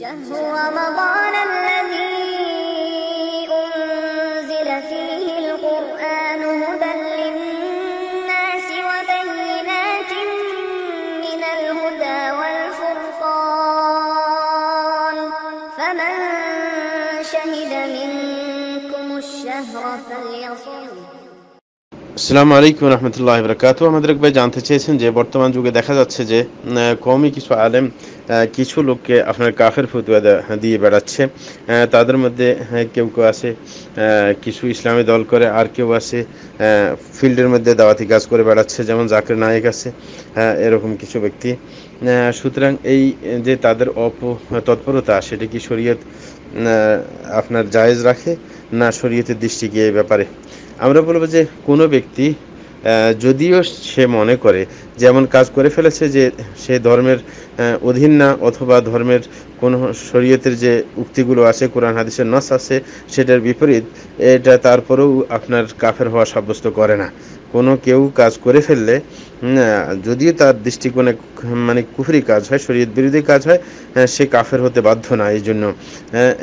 شهر رمضان الذي أنزل فيه القرآن هدى للناس وبينات من الهدى والفرقان. فمن شهد منكم الشهر فليصم. আসসালামু আলাইকুম রহমতুল্লাহ বরকাত আমাদের এক ভাই জানতে চেয়েছেন যে, বর্তমান যুগে দেখা যাচ্ছে যে কমই কিছু আলেম কিছু লোককে আপনার কাফের ফতুয়া দিয়ে বেড়াচ্ছে। তাদের মধ্যে কেউ কেউ আছে কিছু ইসলামী দল করে, আর কেউ আছে ফিল্ডের মধ্যে দাওয়াতি কাজ করে বেড়াচ্ছে, যেমন জাকির নায়েক আছে এরকম কিছু ব্যক্তি। সুতরাং এই যে তাদের অপ তৎপরতা সেটা কি শরীয়ত আপনার জায়েজ রাখে, না শরীয়তের দৃষ্টি গিয়ে ব্যাপারে। আমরা বলব যে কোনো ব্যক্তি যদিও সে মনে করে, যেমন কাজ করে ফেলেছে যে সে ধর্মের অধীন না, অথবা ধর্মের কোনো শরীয়তের যে উক্তিগুলো আছে কোরআন হাদিসের নস আছে সেটার বিপরীত এটা তারপরেও আপনার কাফের হওয়া সাব্যস্ত করে না। কোনো কেউ কাজ করে ফেললে যদিও তার দৃষ্টিকোণে মানে কুফরি কাজ হয় শরীয়ত বিরোধী কাজ হয় আহ, সে কাফের হতে বাধ্য না এই জন্য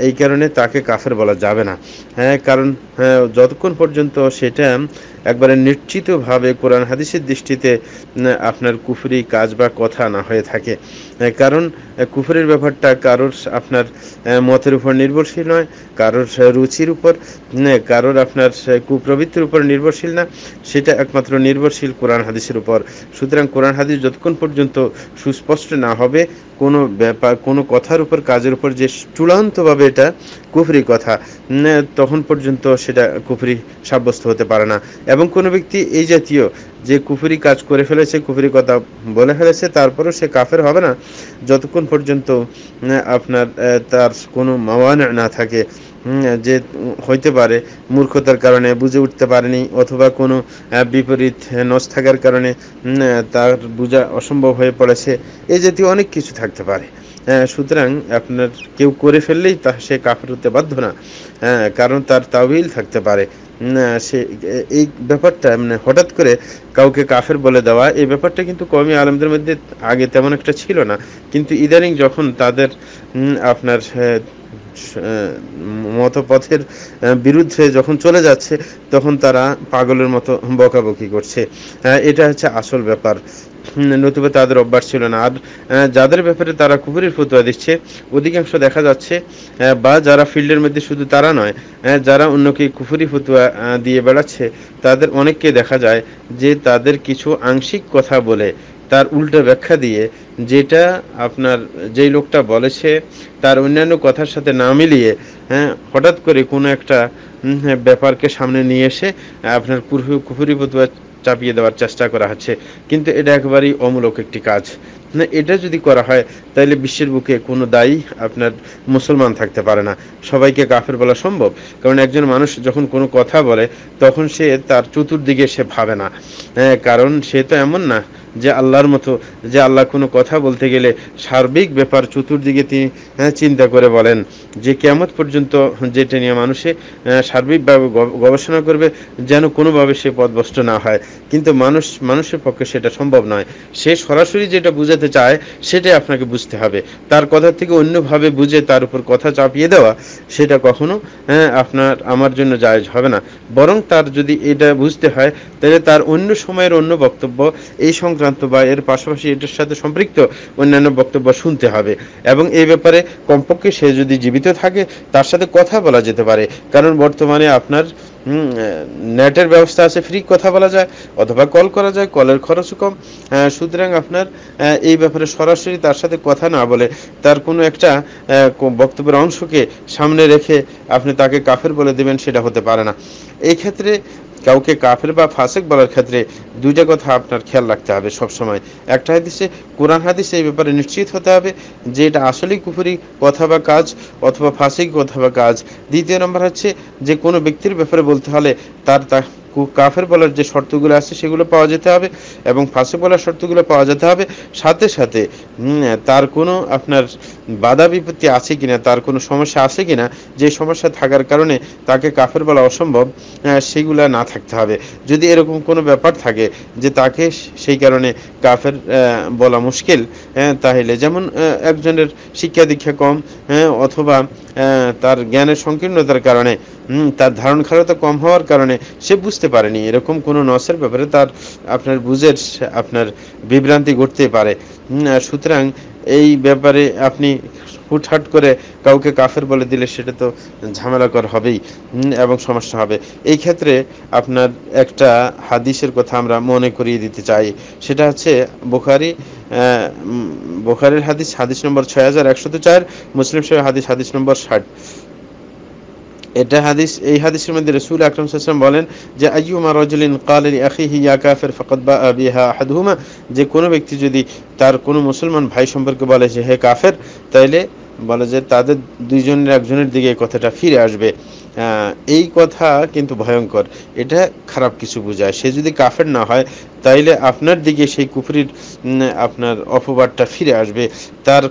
এই কারণে তাকে কাফের বলা যাবে না। হ্যাঁ কারণ হ্যাঁ, যতক্ষণ পর্যন্ত সেটা একবারে নিশ্চিতভাবে কোরআন হাদিসের দৃষ্টিতে আপনার কুফরি কাজ বা কথা না হয়ে থাকে। কারণ কুফরের ব্যাপারটা কারোর আপনার মতের উপর নির্ভরশীল নয়, কারোর রুচির উপর কারোর আপনার কুপ্রবৃত্তির উপর নির্ভরশীল না, সেটা একমাত্র নির্ভরশীল কোরআন হাদিসের উপর। সুতরাং কোরআন হাদিস যতক্ষণ পর্যন্ত সুস্পষ্ট না হবে, কোনো ব্যাপার, কোনো কথার উপর, কাজের উপর যে চূড়ান্তভাবে এটা কুফরি কথা তখন পর্যন্ত সেটা কুফরি সাব্যস্ত হতে পারে না। এবং কোনো ব্যক্তি এই জাতীয় যে কুফরি কাজ করে ফেলেছে, কুফরি কথা বলে ফেলেছে, তারপরও সে কাফের হবে না। যতক্ষণ পর্যন্ত আপনার তার কোনো মাওয়ান না থাকে যে হইতে পারে, মূর্খতার কারণে বুঝে উঠতে পারেনি, অথবা কোনো বিপরীত নস থাকার কারণে তার বোঝা অসম্ভব হয়ে পড়েছে এই জাতীয় অনেক কিছু থাকতে পারে। সুতরাং আপনার কেউ করে ফেললেই তা সে কাফের হতে বাধ্য না। হ্যাঁ, কারণ তার তাবিল থাকতে পারে। সে এই ব্যাপারটা মানে হঠাৎ করে কাউকে কাফের বলে দেওয়া এই ব্যাপারটা কিন্তু কমি আলমদের মধ্যে আগে তেমন একটা ছিল না। কিন্তু ইদানিং যখন তাদের আপনার আহ, মতপথের বিরুদ্ধে যখন চলে যাচ্ছে, তখন তারা পাগলের মতো বকাবকি করছে। এটা হচ্ছে আসল ব্যাপার। নতুবা তাদের অভ্যাস ছিল না। আর যাদের ব্যাপারে তারা কুপুরের ফতুয়া দিচ্ছে, অধিকাংশ দেখা যাচ্ছে বা যারা ফিল্ডের মধ্যে শুধু তারা নয় যারা অন্যকে কুফুরি ফতুয়া দিয়ে বেড়াচ্ছে, তাদের অনেককে দেখা যায় যে তাদের কিছু আংশিক কথা বলে তার উল্টো ব্যাখ্যা দিয়ে যেটা আপনার যেই লোকটা বলেছে তার অন্যান্য কথার সাথে না মিলিয়ে হ্যাঁ হঠাৎ করে কোনো একটা হ্যাঁ, ব্যাপারকে সামনে নিয়ে এসে আপনার কুফুরি কুফুরি ফতুয়া চাপিয়ে দেওয়ার চেষ্টা করা হচ্ছে। কিন্তু এটা একেবারেই অমূলক একটি কাজ। না এটা যদি করা হয় তাহলে বিশ্বের বুকে কোনো দায়ী আপনার মুসলমান থাকতে পারে না। সবাইকে কাফের বলা সম্ভব। কারণ একজন মানুষ যখন কোনো কথা বলে তখন সে তার চতুর্দিকে সে ভাবে না। হ্যাঁ, কারণ সে তো এমন না যে আল্লাহর মতো যে আল্লাহ কোনো কথা বলতে গেলে সার্বিক ব্যাপার চতুর্দিকে তিনি হ্যাঁ, চিন্তা করে বলেন যে কেমত পর্যন্ত যেটা নিয়ে মানুষে সার্বিকভাবে গ- গবেষণা করবে যেন কোনোভাবে সে পথভ্রষ্ট না হয়। কিন্তু মানুষ মানুষের পক্ষে সেটা সম্ভব নয়। সে সরাসরি যেটা বুঝাতে চায় সেটাই আপনাকে বুঝতে হবে। তার কথা থেকে অন্যভাবে বুঝে তার উপর কথা চাপিয়ে দেওয়া সেটা কখনো হ্যাঁ, আপনার আমার জন্য জায়জ হবে না। বরং তার যদি এটা বুঝতে হয় তাহলে তার অন্য সময়ের অন্য বক্তব্য এই সংক্রান্ত বা এর পাশাপাশি এটার সাথে সম্পৃক্ত অন্যান্য বক্তব্য শুনতে হবে। এবং এই ব্যাপারে কমপক্ষে সে যদি জীবিত থাকে, তার সাথে কথা বলা যেতে পারে। কারণ বর্তমানে আপনার নেটের ব্যবস্থা আছে, ফ্রি কথা বলা যায়, অথবা কল করা যায়, কলের খরচও কম। সুতরাং আপনার এই ব্যাপারে সরাসরি তার সাথে কথা না বলে তার কোনো একটা বক্তব্যের অংশকে সামনে রেখে আপনি তাকে কাফের বলে দেবেন, সেটা হতে পারে না। এই ক্ষেত্রে কাউকে কাফের বা ফাসেক বলার ক্ষেত্রে দুইটা কথা আপনার খেয়াল রাখতে হবে সবসময়। একটা হাদিসে, কোরআন হাদিসে এই ব্যাপারে নিশ্চিত হতে হবে যে এটা আসলেই কুফুরি কথা বা কাজ অথবা ফাসিক কথা বা কাজ। দ্বিতীয় নম্বর হচ্ছে যে কোনো ব্যক্তির ব্যাপারে বলতে হলে তার তা- কাফের বলার যে শর্তগুলো আছে সেগুলো পাওয়া যেতে হবে এবং ফাঁসে বলার শর্তগুলো পাওয়া যেতে হবে। সাথে সাথে তার কোনো আপনার বাধা বিপত্তি আছে কিনা তার কোনো সমস্যা আছে কিনা যে সমস্যা থাকার কারণে তাকে কাফের বলা অসম্ভব সেগুলা না থাকতে হবে। যদি এরকম কোনো ব্যাপার থাকে যে তাকে সেই কারণে কাফের বলা মুশকিল আহ, তাহলে যেমন একজনের শিক্ষা দীক্ষা কম হ্যাঁ, অথবা তার জ্ঞানের সংকীর্ণতার কারণে তার ধারণ ক্ষমতা কম হওয়ার কারণে সে বুঝতে পারেনি। এরকম কোনো নসের ব্যাপারে তার আপনার বুঝের আপনার বিভ্রান্তি ঘটতে পারে। সুতরাং এই ব্যাপারে আপনি হুটহাট করে কাউকে কাফের বলে দিলে সেটা তো ঝামেলাকর হবেই এবং সমস্যা হবে। এই ক্ষেত্রে আপনার একটা হাদিসের কথা আমরা মনে করিয়ে দিতে চাই। সেটা হচ্ছে বোখারি বোখারের হাদিস হাদিস নম্বর ছয় হাজার একশত চার, মুসলিম সাহেব হাদিস হাদিস নম্বর ষাট। এটা হাদিস, এই হাদিসের মধ্যে রসুল আকরম সাল্লাম বলেন যে, আইয়ুমা রজলিন কাল আখি ইয়া ফকত বা আবিহা বিহা আহাদুহুমা যে কোনো ব্যক্তি যদি তার কোনো মুসলমান ভাই সম্পর্কে বলে যে, হে কাফের তাইলে বলে যে তাদের দুইজনের একজনের দিকে কথাটা ফিরে আসবে। এই কথা কিন্তু ভয়ঙ্কর। এটা খারাপ কিছু বোঝায়। সে যদি কাফের না হয়, তাইলে আপনার দিকে সেই কুফরির আপনার অপবাদটা ফিরে আসবে। তার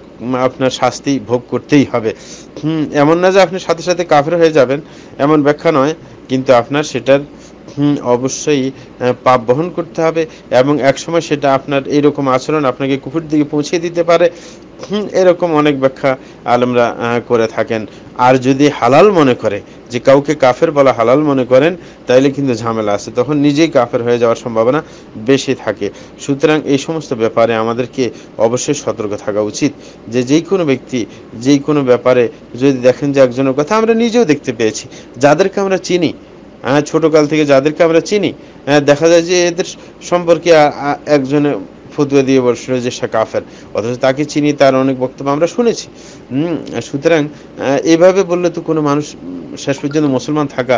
আপনার শাস্তি ভোগ করতেই হবে। এমন না যে আপনি সাথে সাথে কাফের হয়ে যাবেন, এমন ব্যাখ্যা নয়। কিন্তু আপনার সেটার অবশ্যই পাপ বহন করতে হবে এবং একসময় সেটা আপনার এইরকম আচরণ আপনাকে কুফুর দিকে পৌঁছে দিতে পারে। এরকম অনেক ব্যাখ্যা আলমরা করে থাকেন। আর যদি হালাল মনে করে, যে কাউকে কাফের বলা হালাল মনে করেন, তাইলে কিন্তু ঝামেলা আছে। তখন নিজেই কাফের হয়ে যাওয়ার সম্ভাবনা বেশি থাকে। সুতরাং এই সমস্ত ব্যাপারে আমাদেরকে অবশ্যই সতর্ক থাকা উচিত। যে যেই কোনো ব্যক্তি, যেই কোনো ব্যাপারে যদি দেখেন যে একজনের কথা, আমরা নিজেও দেখতে পেয়েছি। যাদেরকে আমরা চিনি হ্যাঁ ছোটকাল থেকে যাদেরকে আমরা চিনি দেখা যায় যে এদের সম্পর্কে একজনে ফতুয়া দিয়ে বসল যে সে কাফের। অথচ তাকে চিনি, তার অনেক বক্তব্য আমরা শুনেছি। সুতরাং এভাবে বললে তো কোনো মানুষ শেষ পর্যন্ত মুসলমান থাকা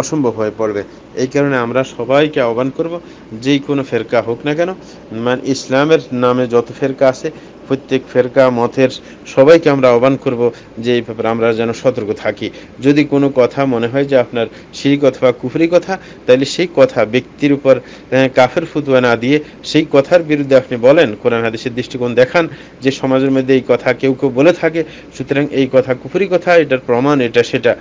অসম্ভব হয়ে পড়বে। এই কারণে আমরা সবাইকে আহ্বান করব, যেই কোনো ফেরকা হোক না কেন মানে ইসলামের নামে যত ফেরকা আছে প্রত্যেক ফেরকা মতের সবাইকে আমরা আহ্বান করব যে এই ব্যাপারে আমরা যেন সতর্ক থাকি। যদি কোনো কথা মনে হয় যে আপনার সেই কথা বা কুফরি কথা তাহলে সেই কথা ব্যক্তির উপর কাফের ফুতুয়া না দিয়ে সেই কথার বিরুদ্ধে আপনি বলেন কোরআন হাদিসের দৃষ্টিকোণ দেখান যে সমাজের মধ্যে এই কথা কেউ কেউ বলে থাকে সুতরাং এই কথা কুফরি কথা এটার প্রমাণ এটা সেটা।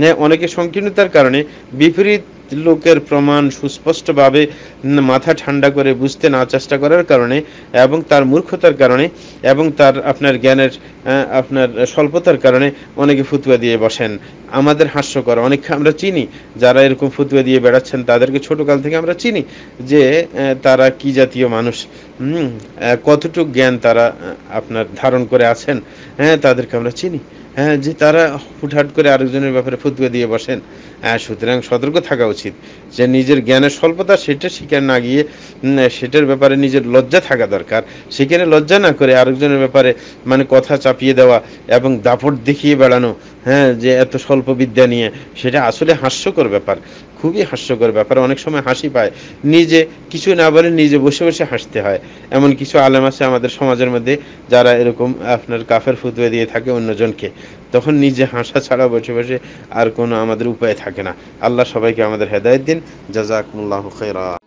হ্যাঁ, অনেকে সংকীর্ণতার কারণে বিপরীত লোকের প্রমাণ সুস্পষ্টভাবে মাথা ঠান্ডা করে বুঝতে না চেষ্টা করার কারণে এবং তার মূর্খতার কারণে এবং তার আপনার জ্ঞানের আপনার স্বল্পতার কারণে অনেকে ফুতুয়া দিয়ে বসেন। আমাদের হাস্যকর। অনেককে আমরা চিনি যারা এরকম ফুতুয়া দিয়ে বেড়াচ্ছেন, তাদেরকে ছোটকাল থেকে আমরা চিনি যে তারা কি জাতীয় মানুষ। কতটুক জ্ঞান তারা আপনার ধারণ করে আছেন হ্যাঁ তাদেরকে আমরা চিনি। হ্যাঁ যে তারা হুটহাট করে আরেকজনের ব্যাপারে ফতুয়া দিয়ে বসেন। হ্যাঁ সুতরাং সতর্ক থাকা উচিত। যে নিজের জ্ঞানের স্বল্পতা, সেটা স্বীকার না গিয়ে সেটার ব্যাপারে নিজের লজ্জা থাকা দরকার। সেখানে লজ্জা না করে আরেকজনের ব্যাপারে মানে কথা চাপিয়ে দেওয়া এবং দাপট দেখিয়ে বেড়ানো হ্যাঁ যে এত স্বল্প বিদ্যা নিয়ে, সেটা আসলে হাস্যকর ব্যাপার। খুবই হাস্যকর ব্যাপার। অনেক সময় হাসি পায়। নিজে, কিছু না বলে নিজে বসে বসে হাসতে হয়। এমন কিছু আলেম আছে আমাদের সমাজের মধ্যে যারা এরকম আপনার কাফের ফুতুয়ে দিয়ে থাকে অন্যজনকে। তখন নিজে হাসা ছাড়া বসে বসে আর কোনো আমাদের উপায় থাকে না। আল্লাহ সবাইকে আমাদের হেদায়ত দিন। জাজাকুল্লাহ খেরা